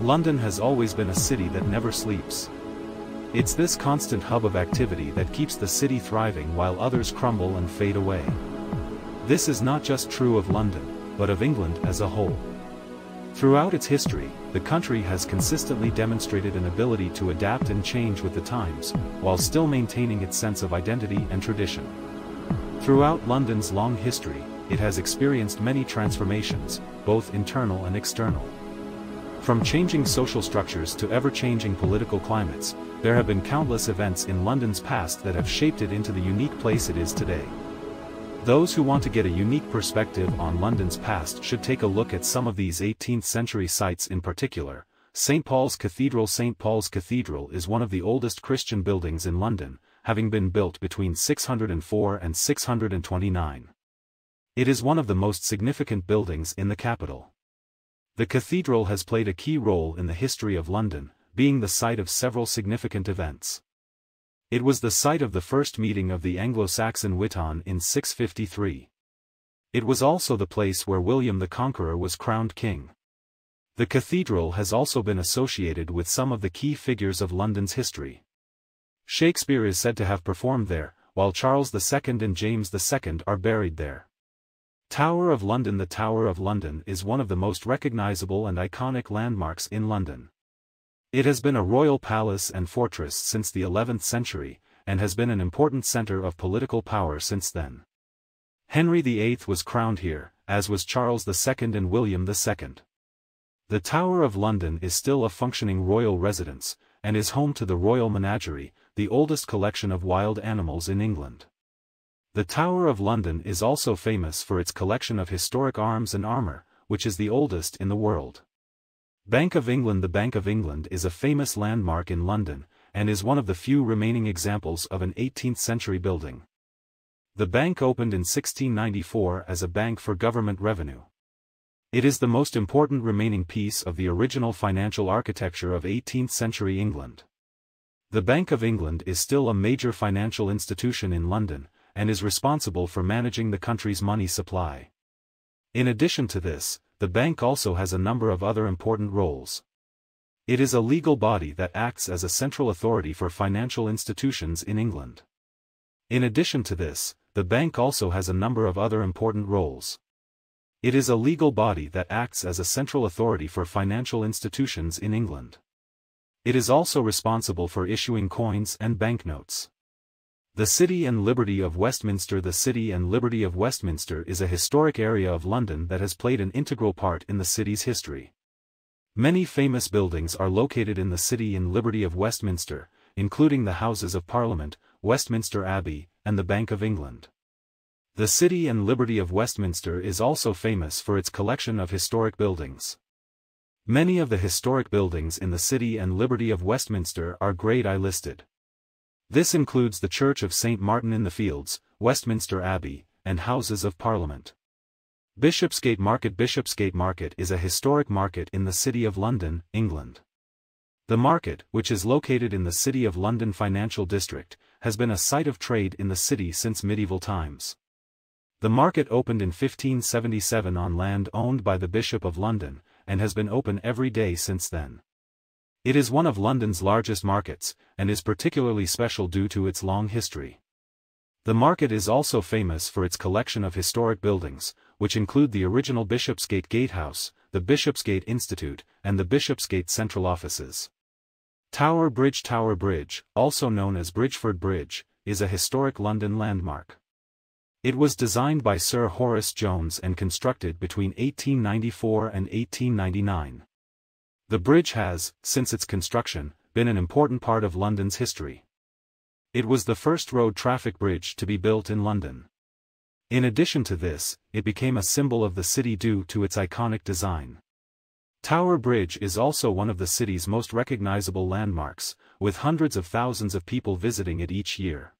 London has always been a city that never sleeps. It's this constant hub of activity that keeps the city thriving while others crumble and fade away. This is not just true of London, but of England as a whole. Throughout its history, the country has consistently demonstrated an ability to adapt and change with the times, while still maintaining its sense of identity and tradition. Throughout London's long history, it has experienced many transformations, both internal and external. From changing social structures to ever-changing political climates, there have been countless events in London's past that have shaped it into the unique place it is today. Those who want to get a unique perspective on London's past should take a look at some of these 18th-century sites in particular. St. Paul's Cathedral St. Paul's Cathedral is one of the oldest Christian buildings in London, having been built between 604 and 629. It is one of the most significant buildings in the capital. The cathedral has played a key role in the history of London, being the site of several significant events. It was the site of the first meeting of the Anglo-Saxon Witan in 653. It was also the place where William the Conqueror was crowned king. The cathedral has also been associated with some of the key figures of London's history. Shakespeare is said to have performed there, while Charles II and James II are buried there. Tower of London The Tower of London is one of the most recognizable and iconic landmarks in London. It has been a royal palace and fortress since the 11th century, and has been an important center of political power since then. Henry VIII was crowned here, as was Charles II and William II. The Tower of London is still a functioning royal residence, and is home to the Royal Menagerie, the oldest collection of wild animals in England. The Tower of London is also famous for its collection of historic arms and armor, which is the oldest in the world. Bank of England The Bank of England is a famous landmark in London, and is one of the few remaining examples of an 18th-century building. The bank opened in 1694 as a bank for government revenue. It is the most important remaining piece of the original financial architecture of 18th-century England. The Bank of England is still a major financial institution in London, and is responsible for managing the country's money supply. In addition to this, the bank also has a number of other important roles. It is a legal body that acts as a central authority for financial institutions in England. In addition to this, the bank also has a number of other important roles. It is a legal body that acts as a central authority for financial institutions in England. It is also responsible for issuing coins and banknotes. The City and Liberty of Westminster The City and Liberty of Westminster is a historic area of London that has played an integral part in the city's history. Many famous buildings are located in the City and Liberty of Westminster, including the Houses of Parliament, Westminster Abbey, and the Bank of England. The City and Liberty of Westminster is also famous for its collection of historic buildings. Many of the historic buildings in the City and Liberty of Westminster are Grade I listed. This includes the Church of St. Martin in the Fields, Westminster Abbey, and Houses of Parliament. Bishopsgate Market Bishopsgate Market is a historic market in the City of London, England. The market, which is located in the City of London Financial District, has been a site of trade in the city since medieval times. The market opened in 1577 on land owned by the Bishop of London, and has been open every day since then. It is one of London's largest markets, and is particularly special due to its long history. The market is also famous for its collection of historic buildings, which include the original Bishopsgate Gatehouse, the Bishopsgate Institute, and the Bishopsgate Central Offices. Tower Bridge Tower Bridge, also known as Bridgeford Bridge, is a historic London landmark. It was designed by Sir Horace Jones and constructed between 1894 and 1899. The bridge has, since its construction, been an important part of London's history. It was the first road traffic bridge to be built in London. In addition to this, it became a symbol of the city due to its iconic design. Tower Bridge is also one of the city's most recognizable landmarks, with hundreds of thousands of people visiting it each year.